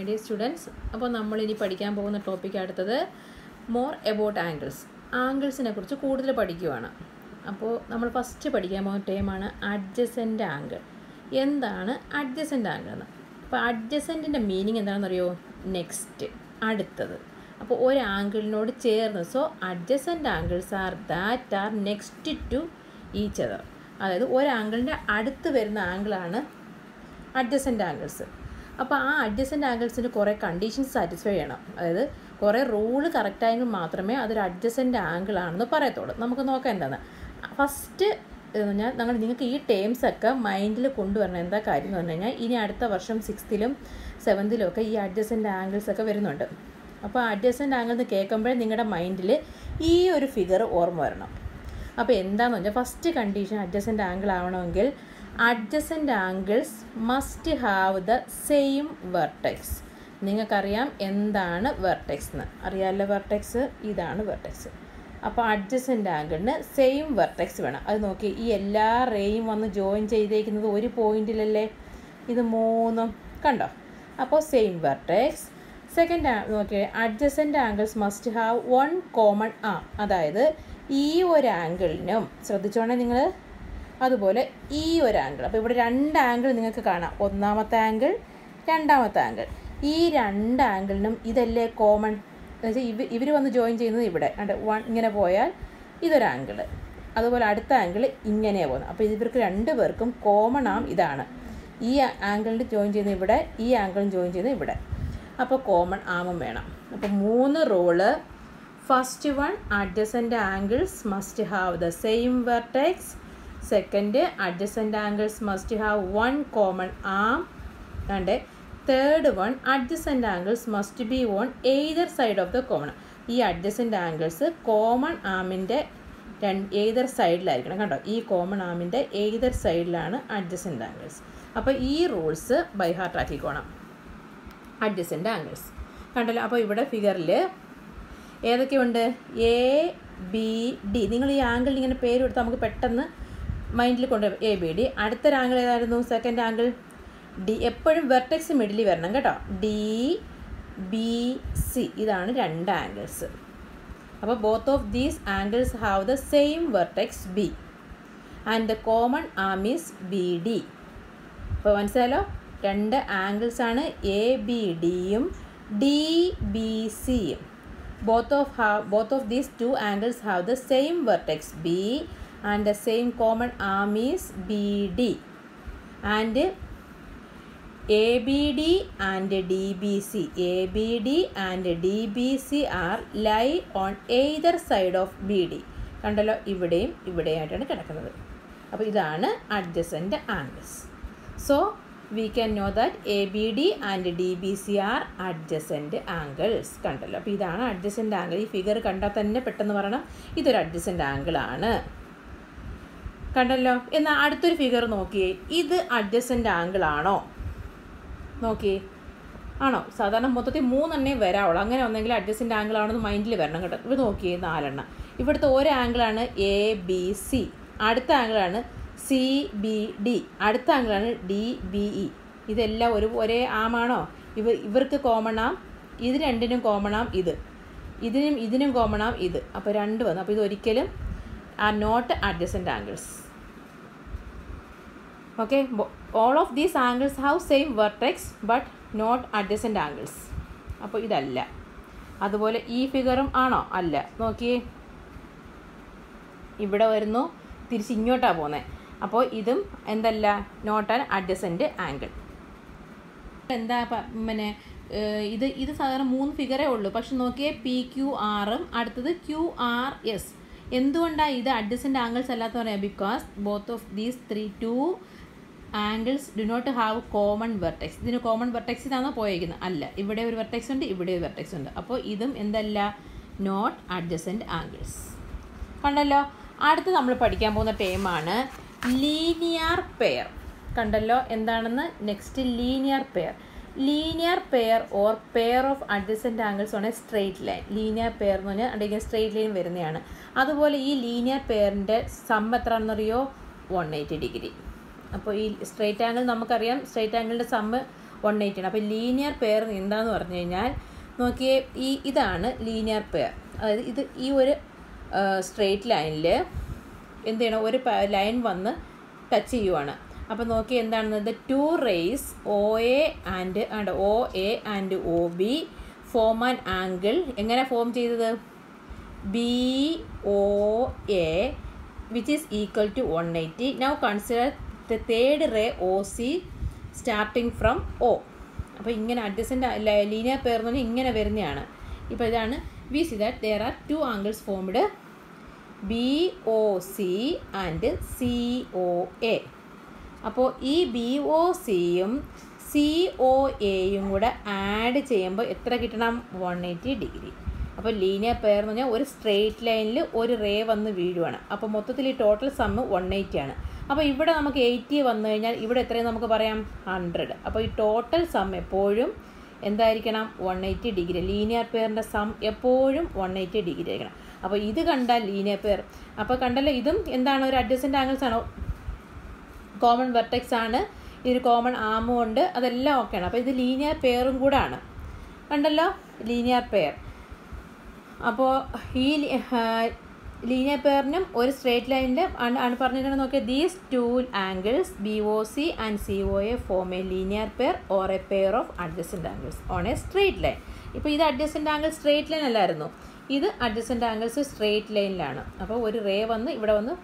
My students അപ്പോൾ നമ്മളിനി പഠിക്കാൻ പോകുന്ന ടോപ്പിക് അടുത്തത് മോർ എബൌട്ട് ആംഗിൾസ് ആംഗിൾസിനെ കുറിച്ച് കൂടുതൽ പഠിക്കുവാണ്. അപ്പോൾ നമ്മൾ ഫസ്റ്റ് പഠിക്കാൻ പോകുന്ന ടേമാണ് അഡ്ജസന്റ് ആംഗിൾ എന്താണ് അഡ്ജസന്റ് ആംഗിൾ എന്ന്? അപ്പോൾ അഡ്ജസന്റിന്റെ മീനിങ് എന്താണെന്ന് അറിയോ നെക്സ്റ്റ് അടുത്തത്. അപ്പോൾ ഒരു ആംഗിളിനോട് ചേർന്ന്. So adjacent angles are that are next to each other അതായത് ഒരു ആംഗിളിന്റെ അടുത്ത് വരുന്ന ആംഗിളാണ് അഡ്ജസന്റ് ആംഗിൾസ് അപ്പോൾ ആ അഡ്ജസന്റ് ആംഗിൾസിന് കുറേ കണ്ടീഷൻസ് സാറ്റിസ്ഫൈ ചെയ്യണം. അതായത് കുറേ റൂൾ കറക്റ്റായെങ്കിൽ മാത്രമേ അതൊരു അഡ്ജസന്റ് ആംഗിൾ ആണെന്ന് പറയത്തുള്ളൂ. നമുക്ക് നോക്കാം എന്താണ്. ഫസ്റ്റ് ഞാൻ നിങ്ങൾ നിങ്ങൾക്ക് ഈ ടേംസ് ഒക്കെ മൈൻഡിൽ കൊണ്ടുവരണം. എന്താ കാര്യം എന്ന് പറഞ്ഞു കഴിഞ്ഞാൽ ഇനി അടുത്ത വർഷം സിക്സ്ത്തിലും സെവൻത്തിലും ഒക്കെ ഈ അഡ്ജസന്റ് ആംഗിൾസ് ഒക്കെ വരുന്നുണ്ട്. അപ്പോൾ അഡ്ജസന്റ് ആംഗിൾ എന്ന് കേൾക്കുമ്പോഴേ നിങ്ങളുടെ മൈൻഡിൽ ഈ ഒരു ഫിഗർ ഓർമ്മ വരണം. അപ്പോൾ എന്താണെന്ന് വെച്ചാൽ ഫസ്റ്റ് കണ്ടീഷൻ അഡ്ജസന്റ് ആംഗിൾ ആവണമെങ്കിൽ adjacent angles must have the same vertex നിങ്ങൾക്കറിയാം എന്താണ് വെർട്ടെക്സ് എന്ന് അറിയാമല്ലോ വെർട്ടെക്സ് ഇതാണ് വെർട്ടെക്സ് അപ്പോൾ അഡ്ജസന്റ് ആംഗിളിന് സെയിം വെർട്ടെക്സ് വേണം. അത് നോക്കി ഈ എല്ലാ റേയും വന്ന് ജോയിൻ ചെയ്തേക്കുന്നത് ഒരു പോയിന്റിലല്ലേ ഇത് മൂന്നും. കണ്ടോ? അപ്പോൾ സെയിം വെർട്ടെക്സ് സെക്കൻഡ് നോക്കിയേ adjacent angles must have one common ആ അതായത് ഈ ഒരു ആംഗിളിനും ശ്രദ്ധിച്ചോണേ നിങ്ങൾ അതുപോലെ ഈ ഒരു ആംഗിൾ അപ്പോൾ ഇവിടെ രണ്ട് ആംഗിൾ നിങ്ങൾക്ക് കാണാം. ഒന്നാമത്തെ ആംഗിൾ രണ്ടാമത്തെ ആംഗിൾ ഈ രണ്ട് ആംഗിളിനും ഇതല്ലേ കോമൺ എന്നുവെച്ചാൽ ഇവ ഇവർ വന്ന് ജോയിൻ ചെയ്യുന്നത് ഇവിടെ. അണ്ട് വൺ ഇങ്ങനെ പോയാൽ ഇതൊരു ആംഗിൾ അതുപോലെ അടുത്ത ആംഗിൾ ഇങ്ങനെയാണ് പോകുന്നത്. അപ്പോൾ ഇവർക്ക് രണ്ട് പേർക്കും കോമൺ ആം ഇതാണ്. ഈ ആംഗിളിൽ ജോയിൻ ചെയ്യുന്നത് ഇവിടെ ഈ ആംഗിളും ജോയിൻ ചെയ്യുന്നത് ഇവിടെ. അപ്പോൾ കോമൺ ആമും വേണം. അപ്പോൾ മൂന്ന് rule first one adjacent angles must have the same vertex second adjacent angles must have one common arm രണ്ട് third one adjacent angles must be on either side of the common ഈ adjacent angles common ആമിന്റെ രണ്ട് either സൈഡിലായിരിക്കണം കണ്ടോ? ഈ common ആമിന്റെ either സൈഡിലാണ് adjacent angles അപ്പോൾ ഈ റൂൾസ് ബൈ ഹാർട്ട് ആക്കിക്കോണം. അഡ്ജസന്റ് ആംഗിൾസ് കണ്ടല്ലോ? അപ്പോൾ ഇവിടെ ഫിഗറിൽ ഏതൊക്കെയുണ്ട്? എ ബി ഡി നിങ്ങൾ ഈ ആംഗിളിന് ഇങ്ങനെ പേര് കൊടുത്താൽ നമുക്ക് പെട്ടെന്ന് മൈൻഡിൽ കൊണ്ട് എ ബി ഡി. അടുത്ത ആംഗിൾ ഏതായിരുന്നു? സെക്കൻഡ് ആംഗിൾ ഡി എപ്പോഴും വെർട്ടെക്സ് മിഡിൽ വരണം കേട്ടോ. D B C. ഇതാണ് രണ്ട് ആംഗിൾസ് അപ്പോൾ both of these angles have the same vertex B and the common arm is B D അപ്പോൾ മനസ്സിലായല്ലോ? രണ്ട് ആംഗിൾസ് ആണ് എ ബി ഡിയും ഡി ബി സിയും both of have both of these two angles have the same of have both the same common arm is B D and A and the same common arm is BD and ABD and DBC ABD and DBC are lie on either side of BD കണ്ടല്ലോ? ഇവിടെയും ഇവിടെയായിട്ടാണ് കിടക്കുന്നത്. അപ്പോൾ ഇതാണ് adjacent angles so we can know that A B D and D B C are adjacent angles കണ്ടല്ലോ? അപ്പോൾ ഇതാണ് adjacent angle ഈ ഫിഗർ കണ്ടാൽ തന്നെ പെട്ടെന്ന് പറയണം. ഇതൊരു അഡ്ജസന്റ് ആംഗിൾ ആണ്. കണ്ടല്ലോ? എന്നാൽ അടുത്തൊരു ഫിഗർ നോക്കിയേ. ഇത് അഡ്ജസന്റ് ആംഗിൾ ആണോ? നോക്കിയേ. ആണോ? സാധാരണ മൊത്തത്തിൽ മൂന്നെണ്ണേ വരാവുള്ളൂ. അങ്ങനെ ഒന്നെങ്കിൽ അഡ്ജസന്റ് ആംഗിൾ ആണെന്ന് മൈൻഡിൽ വരണം കേട്ടോ. ഇത് നോക്കിയേ നാലെണ്ണം. ഇവിടുത്തെ ഒരു ആംഗിളാണ് എ ബി സി അടുത്ത ആംഗിളാണ് സി ബി ഡി അടുത്ത ആംഗിളാണ് ഡി ബി ഇ ഇതെല്ലാം ഒരു ഒരേ ആമാണോ ഇവ ഇവർക്ക് കോമൺ ആം. ഇത് രണ്ടിനും കോമൺ ആം ഇത്. ഇതിനും ഇതിനും കോമൺ ആം ഇത്. അപ്പോൾ രണ്ട് വന്നു. അപ്പോൾ ഇത് ഒരിക്കലും are not adjacent angles okay all of these angles have same vertex but not adjacent angles അപ്പോൾ ഇതല്ല. അതുപോലെ ഈ ഫിഗറും ആണോ? അല്ല. നോക്കിയേ. ഇവിടെ വരുന്നു. തിരിച്ച് ഇങ്ങോട്ടാണ് പോകുന്നത് അപ്പോൾ ഇതും എന്തല്ല? നോട്ട് ആൻ അഡ്ജസന്റ് ആംഗിൾ എന്താ പിന്നെ ഇത് ഇത് സാധാരണ മൂന്ന് ഫിഗറേ ഉള്ളൂ. പക്ഷെ നോക്കിയേ പി ക്യു ആറും അടുത്തത് ക്യു ആർ എസ് എന്തുകൊണ്ടാണ് ഇത് അഡ്ജസന്റ് ആംഗിൾസ് അല്ലാത്ത പറയാം? Because both of these three two angles do not have common vertex. ഇതിന് കോമൺ വെർട്ടെക്സ് ഇതാണോ പോയിരിക്കുന്നത് അല്ല. ഇവിടെ ഒരു വെർട്ടെക്സ് ഉണ്ട് ഇവിടെ ഒരു വെർട്ടെക്സ് ഉണ്ട്. അപ്പോൾ ഇതും എന്തല്ല? Not adjacent angles. കണ്ടല്ലോ? അടുത്ത് നമ്മൾ പഠിക്കാൻ പോകുന്ന ടേമാണ് ലീനിയർ പെയർ. കണ്ടല്ലോ? എന്താണെന്ന്? Next linear pair. Linear pair or pair of adjacent angles a straight line. Linear pair എന്ന് പറഞ്ഞാൽ അല്ലെങ്കിൽ സ്ട്രെയിറ്റ് ലൈൻ വരുന്നതാണ്. അതുപോലെ ഈ ലീനിയർ പെയറിന്റെ സം വൺ എയ്റ്റി ഡിഗ്രി. അപ്പോൾ ഈ സ്ട്രേറ്റ് ആംഗിൾ നമുക്കറിയാം. സ്ട്രേറ്റ് ആംഗിളിന്റെ സമ്മ് വൺ എയ്റ്റി ആണ്. അപ്പോൾ ലീനിയർ പെയർ എന്താന്ന് പറഞ്ഞു കഴിഞ്ഞാൽ നോക്കിയേ ഈ ഇതാണ് ലീനിയർ പെയർ അതായത് ഇത് ഈ ഒരു സ്ട്രേറ്റ് ലൈനിൽ എന്ത് ചെയ്യണം? ഒരു ലൈൻ വന്ന് ടച്ച് ചെയ്യുവാണ്. അപ്പോൾ നോക്കി എന്താണെന്നത് two rays O A and and O A and O B form an angle എങ്ങനെ ഫോം ചെയ്തത്? B O A which is equal to one eighty now consider the third ray O C starting from O അപ്പോൾ ഇങ്ങനെ adjacent linear pair എന്ന് പറഞ്ഞാൽ ഇങ്ങനെ വരുന്നതാണ് ഇപ്പോൾ ഇതാണ് we see that there are two angles formed B O C and C O A അപ്പോൾ ഈ ബി ഒ സിയും സി ഒ എയും കൂടെ ആഡ് ചെയ്യുമ്പോൾ എത്ര കിട്ടണം? വൺ എയ്റ്റി ഡിഗ്രി അപ്പോൾ ലീനിയർ പെയർ എന്ന് പറഞ്ഞാൽ ഒരു സ്ട്രെയിറ്റ് ലൈനിൽ ഒരു റേ വന്ന് വീഴുവാണ്. അപ്പോൾ മൊത്തത്തിൽ ഈ ടോട്ടൽ സമ്മ് വൺ എയ്റ്റി ആണ്. അപ്പോൾ ഇവിടെ നമുക്ക് എയ്റ്റി വന്നു കഴിഞ്ഞാൽ ഇവിടെ എത്രയും നമുക്ക് പറയാം? ഹൺഡ്രഡ് അപ്പോൾ ഈ ടോട്ടൽ സം എപ്പോഴും എന്തായിരിക്കണം? വൺ എയ്റ്റി ഡിഗ്രി ലീനിയർ പെയറിന്റെ സം എപ്പോഴും വൺ എയ്റ്റി ഡിഗ്രി ആയിരിക്കണം. അപ്പോൾ ഇത് കണ്ടാൽ ലീനിയർ പെയർ അപ്പോൾ കണ്ടല്ലോ ഇതും എന്താണ്? ഒരു അഡ്ജസ്റ്റന്റ് ആംഗിൾസ് ആണോ? കോമൺ വെർട്ടെക്സ് ആണ്. ഇതൊരു കോമൺ ആമും ഉണ്ട്. അതെല്ലാം ഓക്കെയാണ് അപ്പോൾ ഇത് ലീനിയർ പെയറും ആണ്. കണ്ടല്ലോ? ലീനിയർ പെയർ അപ്പോൾ ഈ ലീനിയർ പെയറിനും ഒരു സ്ട്രേറ്റ് ലൈനിൽ ആണ് പറഞ്ഞിട്ടുണ്ട് നോക്കിയാൽ these two angles B O C and C O A form a linear pair or a pair of adjacent angles on a straight line ഇപ്പോൾ ഇത് അഡ്ജസ്റ്റന്റ് ആംഗിൾ സ്ട്രേറ്റ് ലൈൻ അല്ലായിരുന്നു. ഇത് അഡ്ജസ്റ്റന്റ് ആംഗിൾസ് സ്ട്രേറ്റ് ലൈനിലാണ് അപ്പോൾ ഒരു ray വന്ന് ഇവിടെ വന്ന്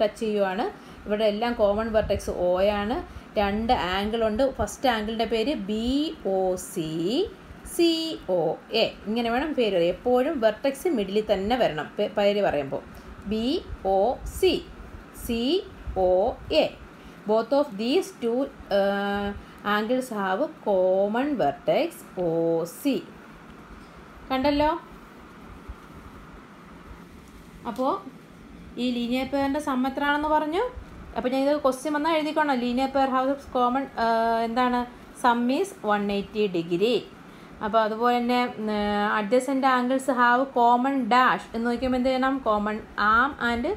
touch ചെയ്യുവാണ്. ഇവിടെ എല്ലാം കോമൺ വെർട്ടെക്സ് ഒ ആണ്. രണ്ട് ആംഗിൾ ഉണ്ട്. ഫസ്റ്റ് ആംഗിളിന്റെ പേര് B O C C O A ഇങ്ങനെ വേണം പേര് എപ്പോഴും വെർട്ടക്സ് മിഡിലിൽ തന്നെ വരണം. പേര് പറയുമ്പോൾ B O C C O A both of these two angles have common vertex O C കണ്ടല്ലോ? അപ്പോൾ ഈ ലീനിയർ പെയറിന്റെ സമ്മത്രാണെന്ന് പറഞ്ഞു? അപ്പോൾ ഞാൻ ഇത് ക്വസ്റ്റ്യൻ വന്നാൽ എഴുതിക്കോണം. ലീനിയർ പെയർ ഹാവ് കോമൺ എന്താണ്? Sum is one eighty degree അപ്പോൾ അതുപോലെ തന്നെ adjacent angles have common dash എന്ന് നോക്കിയുമ്പോൾ എന്ത് ചെയ്യണം? Common arm and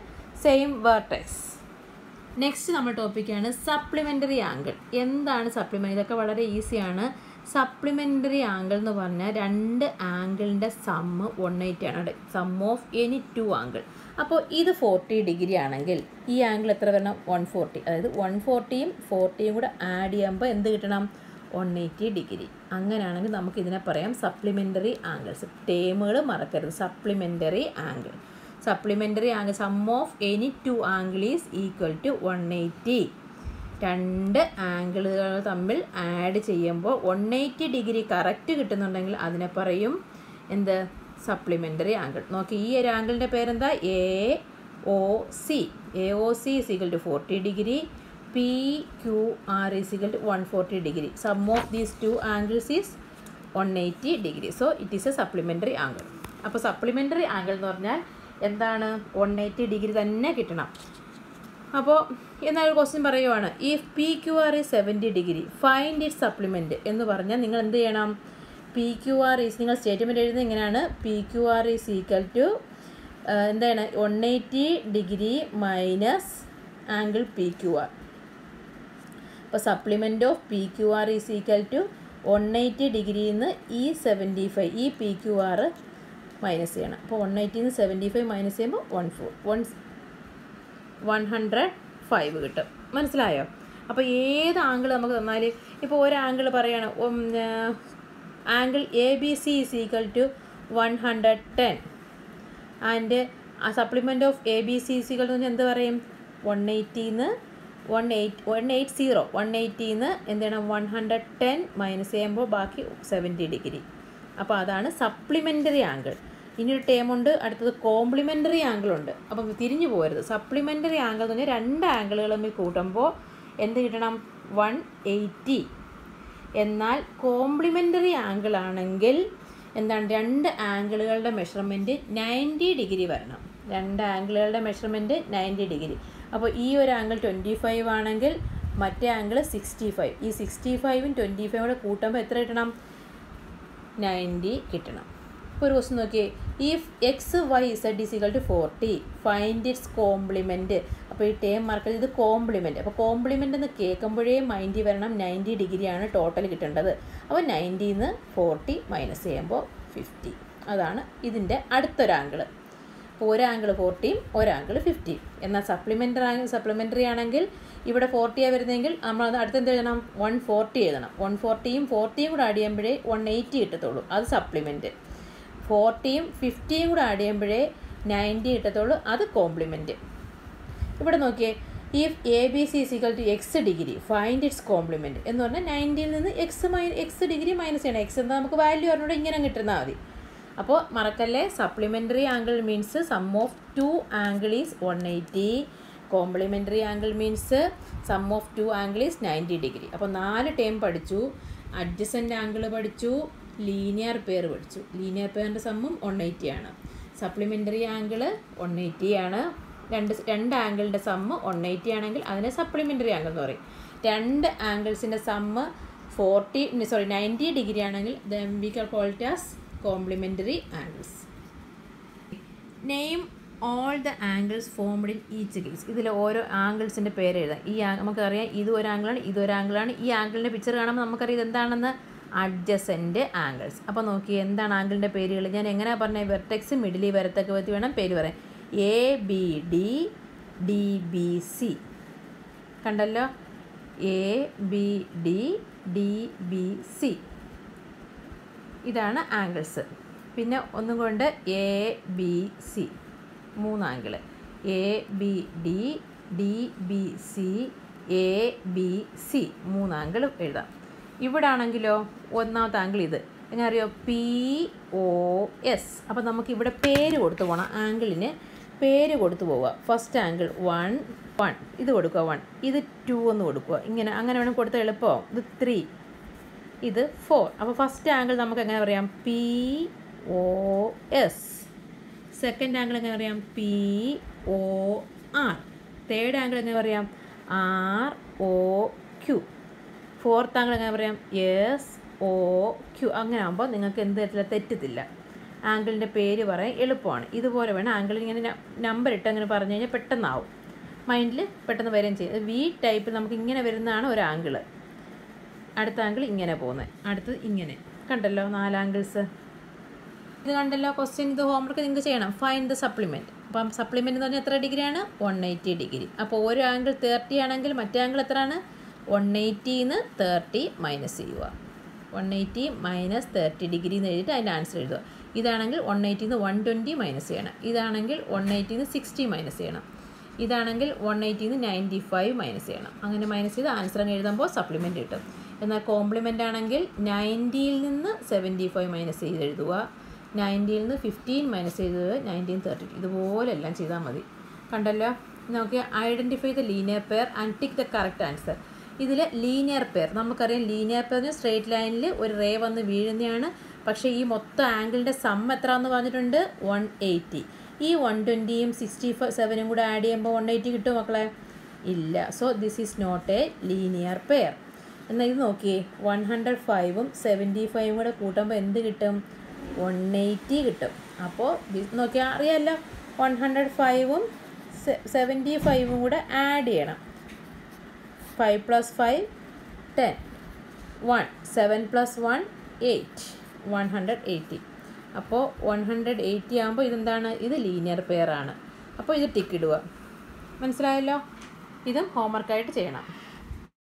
same vertex next നമ്മുടെ ടോപ്പിക്കാണ് സപ്ലിമെന്ററി ആംഗിൾ എന്താണ് സപ്ലിമെന്റ് ഇതൊക്കെ വളരെ ഈസിയാണ് സപ്ലിമെന്ററി ആംഗിൾ എന്ന് പറഞ്ഞാൽ രണ്ട് ആംഗിളിന്റെ സമ്മ് വൺ എയ്റ്റി ആണ് sum of any two angle അപ്പോൾ ഇത് ഫോർട്ടി ഡിഗ്രി ആണെങ്കിൽ ഈ ആംഗിൾ എത്ര വരണം? വൺ ഫോർട്ടി അതായത് വൺ ഫോർട്ടിയും ഫോർട്ടിയും കൂടെ ആഡ് ചെയ്യുമ്പോൾ എന്ത് കിട്ടണം? വൺ എയ്റ്റി ഡിഗ്രി അങ്ങനെയാണെങ്കിൽ നമുക്ക് ഇതിനെ പറയാം സപ്ലിമെന്ററി ആംഗിൾസ് ടേമുകൾ മറക്കരുത്. Supplementary angle supplementary angle sum of any two angle is equal to one eighty രണ്ട് ആംഗിളുകൾ തമ്മിൽ ആഡ് ചെയ്യുമ്പോൾ വൺ എയ്റ്റി ഡിഗ്രി കറക്റ്റ് കിട്ടുന്നുണ്ടെങ്കിൽ അതിനെ പറയും എന്ത്? സപ്ലിമെന്ററി ആംഗിൾ നോക്കി ഈ ഒരു ആംഗിളിന്റെ പേരെന്താ? A O C A O C is equal to forty degree P Q R is equal to one forty degree sum of these two angles is one eighty degree so it is a supplementary angle അപ്പോൾ supplementary angle എന്ന് പറഞ്ഞാൽ എന്താണ്? One eighty degree തന്നെ കിട്ടണം. അപ്പോൾ എന്നൊരു question പറയുവാണ്. If P Q R is seventy degree find it supplement എന്ന് പറഞ്ഞാൽ നിങ്ങൾ എന്ത് ചെയ്യണം? പി ക്യു ആർ ഈസ് നിങ്ങൾ സ്റ്റേറ്റ്മെന്റ് എഴുതുന്നത് ഇങ്ങനെയാണ് P Q R is equal to എന്താണ്? One eighty degree minus angle P Q R അപ്പോൾ supplement of P Q R is equal to one eighty ഡിഗ്രിയിൽ നിന്ന് ഈ സെവന്റി ഫൈവ് ഈ P Q R minus ചെയ്യണം. അപ്പോൾ വൺ എയ്റ്റിയിൽ നിന്ന് സെവന്റി ഫൈവ് മൈനസ് ചെയ്യുമ്പോൾ one four one one hundred five കിട്ടും. മനസ്സിലായോ? അപ്പോൾ ഏത് ആംഗിൾ നമുക്ക് തന്നാൽ ഇപ്പോൾ ഒരു ആംഗിൾ പറയാണ് angle A B C is equal to one hundred ten and supplement of A B C സികൾ equal പറഞ്ഞാൽ എന്ത് പറയും? One എയ്റ്റിന്ന് one eight one eight zero one എയ്റ്റിന്ന് എന്ത് ചെയ്യണം? വൺ ഹൺഡ്രഡ് ടെൻ മൈനസ് ചെയ്യുമ്പോൾ ബാക്കി സെവന്റി ഡിഗ്രി അപ്പോൾ അതാണ് സപ്ലിമെന്ററി ആംഗിൾ ഇനി ഒരു ടേം ഉണ്ട്. അടുത്തത് കോംപ്ലിമെന്ററി ആംഗിൾ ഉണ്ട്. അപ്പം തിരിഞ്ഞു പോകരുത് സപ്ലിമെന്ററി ആംഗിൾ എന്ന് പറഞ്ഞാൽ രണ്ട് ആംഗിളുകൾ തമ്മിൽ കൂട്ടുമ്പോൾ എന്ത് കിട്ടണം? വൺ എയ്റ്റി എന്നാൽ കോംപ്ലിമെന്ററി ആംഗിൾ ആണെങ്കിൽ എന്താണ്? രണ്ട് ആംഗിളുകളുടെ മെഷർമെന്റ് നയന്റി ഡിഗ്രി വരണം. രണ്ട് ആംഗിളുകളുടെ മെഷർമെന്റ് നയന്റി ഡിഗ്രി അപ്പോൾ ഈ ഒരു ആംഗിൾ ട്വന്റി ഫൈവ് ആണെങ്കിൽ മറ്റേ ആംഗിൾ സിക്സ്റ്റി ഫൈവ് ഈ സിക്സ്റ്റി ഫൈവും ട്വന്റി ഫൈവും കൂടെ കൂട്ടുമ്പോൾ എത്ര കിട്ടണം? നയന്റി കിട്ടണം. ഇപ്പോൾ ഒരു ക്വസ്റ്റ്യൻ നോക്കിയേ. ഈ X Y Z is equal to forty find its complement അപ്പോൾ ഈ ടേം മാർക്ക് ഇത് കോംപ്ലിമെന്റ് അപ്പോൾ കോംപ്ലിമെന്റ് എന്ന് കേൾക്കുമ്പോഴേ മൈൻഡിൽ വരണം. നയന്റി ഡിഗ്രിയാണ് ടോട്ടൽ കിട്ടേണ്ടത്. അപ്പോൾ നയന്റിന്ന് ഫോർട്ടി മൈനസ് ചെയ്യുമ്പോൾ ഫിഫ്റ്റി അതാണ് ഇതിന്റെ അടുത്തൊരു ആംഗിൾ അപ്പോൾ ഒരു ആംഗിൾ ഫോർട്ടിയും ഒരു ആംഗിൾ ഫിഫ്റ്റിയും എന്നാൽ സപ്ലിമെന്ററി സപ്ലിമെന്ററി ആണെങ്കിൽ ഇവിടെ ഫോർട്ടിയാണ് വരുന്നതെങ്കിൽ നമ്മൾ അത് അടുത്ത് എന്ത് എഴുതണം? വൺ ഫോർട്ടി എഴുതണം. വൺ ഫോർട്ടിയും ഫോർട്ടിയും കൂടെ ആഡ് ചെയ്യുമ്പോഴേ വൺ എയ്റ്റി കിട്ടത്തുള്ളൂ. അത് സപ്ലിമെന്റ് ഫോർട്ടിയും ഫിഫ്റ്റിയും കൂടെ ആഡ് ചെയ്യുമ്പോഴേ നയന്റി കിട്ടത്തുള്ളൂ. അത് കോംപ്ലിമെന്റ് ഇവിടെ നോക്കിയേ if A B C സിക്കൽ to X degree find its complement എന്ന് പറഞ്ഞാൽ നയന്റിയിൽ നിന്ന് എക്സ് മൈ എക്സ് ഡിഗ്രി മൈനസ് ചെയ്യണം. എക്സ് എന്താ നമുക്ക് വാല്യൂ അറിഞ്ഞൂടെ ഇങ്ങനെ കിട്ടുന്നാൽ മതി. അപ്പോൾ മറക്കല്ലേ? Supplementary angle means sum of two angle is one eighty complementary angle means sum of two angle is ninety degree അപ്പോൾ നാല് ടേം പഠിച്ചു. അഡ്ജസന്റ് ആംഗിൾ പഠിച്ചു. ലീനിയർ പെയർ പഠിച്ചു. ലീനിയർ പെയറിന്റെ സമ്മും വൺ എയ്റ്റി ആണ്. സപ്ലിമെന്ററി ആംഗിൾ വൺ എയ്റ്റി ആണ്. രണ്ട് രണ്ട് ആംഗിളിന്റെ സമ്മ് വൺ എയ്റ്റി ആണെങ്കിൽ അതിനെ സപ്ലിമെന്ററി ആംഗിൾ എന്ന് പറയും. രണ്ട് ആംഗിൾസിന്റെ sum forty sorry ninety degree ആണെങ്കിൽ ദെൻ വി കർ കോൾറ്റാസ് complementary angles name all the angles formed in each case ഇതിൽ ഓരോ ആംഗിൾസിന്റെ പേര് എഴുതാം. ഈ നമുക്കറിയാം ഇത് ഒരു ആംഗിളാണ് ഇത് ഒരു ആംഗിളാണ് ഈ ആംഗിളിന്റെ പിക്ചർ കാണുമ്പോൾ നമുക്കറിയാം ഇത് എന്താണെന്ന്? അഡ്ജസന്റ് ആംഗിൾസ് അപ്പോൾ നോക്കി എന്താണ് ആംഗിളിന്റെ പേരുകൾ ഞാൻ എങ്ങനെയാണ് പറഞ്ഞത് വെർട്ടെക്സ് മിഡിലി വരത്തൊക്കെ പറ്റി വേണം പേര് പറയാൻ. A B D D B C കണ്ടല്ലോ? A B D D B C ഇതാണ് ആംഗിൾസ് പിന്നെ ഒന്നും കൊണ്ട് എ ബി സി മൂന്ന് angle A B D D B C A B C മൂന്ന് ആംഗിൾ എഴുതാം. ഇവിടെ ആണെങ്കിലോ ഒന്നാമത്തെ ആംഗിൾ ഇത്. എങ്ങനെ അറിയോ പി ഒ എസ് അപ്പോൾ നമുക്ക് ഇവിടെ പേര് കൊടുത്തു പോകണം ആംഗിളിന് പേര് കൊടുത്തു പോവുക. ഫസ്റ്റ് ആംഗിൾ വൺ വൺ ഇത് കൊടുക്കുക വൺ ഇത് ടു എന്ന് കൊടുക്കുക. ഇങ്ങനെ അങ്ങനെ വേണം കൊടുത്താൽ എളുപ്പമാവും ഇത് ത്രീ ഇത് ഫോർ അപ്പോൾ ഫസ്റ്റ് ആംഗിൾ നമുക്ക് എങ്ങനെ പറയാം? P O S second angle എങ്ങനെ പറയാം? P O R third angle എങ്ങനെ പറയാം? R O Q fourth angle എങ്ങനെ പറയാം? എസ് ഒ ക്യു അങ്ങനെ ആകുമ്പോൾ നിങ്ങൾക്ക് എന്ത് തരത്തില്ല തെറ്റത്തില്ല. ആംഗിളിന്റെ പേര് പറയാൻ എളുപ്പമാണ്. ഇതുപോലെ വേണം ആംഗിൾ ഇങ്ങനെ നമ്പർ ഇട്ട് അങ്ങനെ പറഞ്ഞു കഴിഞ്ഞാൽ പെട്ടെന്നാവും. മൈൻഡിൽ പെട്ടെന്ന് വരികയും ചെയ്യും. വി ടൈപ്പിൽ നമുക്ക് ഇങ്ങനെ വരുന്നതാണ് ഒരു ആംഗിൾ അടുത്ത ആംഗിൾ ഇങ്ങനെ പോകുന്നത് അടുത്തത് ഇങ്ങനെ. കണ്ടല്ലോ നാല് ആംഗിൾസ് ഇത് കണ്ടല്ലോ ക്വസ്റ്റ്യൻ ഇത് ഹോംവർക്ക് നിങ്ങൾക്ക് ചെയ്യണം. ഫൈൻ ദ സപ്ലിമെന്റ് അപ്പം സപ്ലിമെന്റ് എന്ന് പറഞ്ഞാൽ എത്ര ഡിഗ്രിയാണ്? One eighty degree. അപ്പോൾ ഒരു ആംഗിൾ തേർട്ടി ആണെങ്കിൽ മറ്റേ ആംഗിൾ എത്രയാണ്? വൺ എയ്റ്റിന്ന് തേർട്ടി മൈനസ് ചെയ്യുക. One eighty minus thirty degree എന്ന് എഴുതിയിട്ട് അതിന്റെ ആൻസർ എഴുതുക. ഇതാണെങ്കിൽ വൺ എയ്റ്റിന്ന് വൺ ട്വന്റി മൈനസ് ചെയ്യണം. ഇതാണെങ്കിൽ വൺ എയ്റ്റിന്ന് സിക്സ്റ്റി മൈനസ് ചെയ്യണം. ഇതാണെങ്കിൽ വൺ എയ്റ്റിന്ന് നയന്റി ഫൈവ് മൈനസ് ചെയ്യണം. അങ്ങനെ മൈനസ് ചെയ്ത് ആൻസർ അങ്ങ് എഴുതുമ്പോൾ സപ്ലിമെന്റ് കിട്ടും. എന്നാൽ കോംപ്ലിമെന്റ് ആണെങ്കിൽ നയന്റിയിൽ നിന്ന് സെവന്റി ഫൈവ് മൈനസ് ചെയ്ത് എഴുതുക. നയന്റിയിൽ നിന്ന് ഫിഫ്റ്റീൻ മൈനസ് ചെയ്ത് നയന്റീൻ തേർട്ടി ഇതുപോലെ എല്ലാം ചെയ്താൽ മതി. കണ്ടല്ലോ? നമുക്ക് identify the linear pair and tick the correct answer ഇതിൽ ലീനിയർ പെയർ നമുക്കറിയാം ലീനിയർ പെയറിന് സ്ട്രേറ്റ് ലൈനിൽ ഒരു റേ വന്ന് വീഴുന്നതാണ് പക്ഷേ ഈ മൊത്തം ആംഗിളിന്റെ സം എത്ര എന്ന് പറഞ്ഞിട്ടുണ്ട്? വൺ എയ്റ്റി ഈ വൺ ട്വന്റിയും സിക്സ്റ്റി ഫൈവ് സെവനും കൂടെ ആഡ് ചെയ്യുമ്പോൾ വൺ എയ്റ്റി കിട്ടും മക്കളെ? ഇല്ല. So this is not a linear pair എന്നാൽ ഇത് നോക്കിയേ. വൺ ഹൺഡ്രഡ് ഫൈവും സെവന്റി ഫൈവും കൂടെ കൂട്ടുമ്പോൾ എന്ത് കിട്ടും? വൺ എയ്റ്റി കിട്ടും. അപ്പോൾ നോക്കിയാൽ അറിയാമല്ലോ വൺ ഹൺഡ്രഡ് ഫൈവും സെവന്റി ഫൈവും കൂടെ ആഡ് ചെയ്യണം. Five plus five ten one seven plus one eight one hundred eighty അപ്പോൾ വൺ ഹൺഡ്രഡ് എയ്റ്റി ആകുമ്പോൾ ഇതെന്താണ്? ഇത് ലീനിയർ പെയർ ആണ്. അപ്പോൾ ഇത് ടിക്ക് ഇടുക. മനസ്സിലായല്ലോ? ഇതും ഹോംവർക്കായിട്ട് ചെയ്യണം.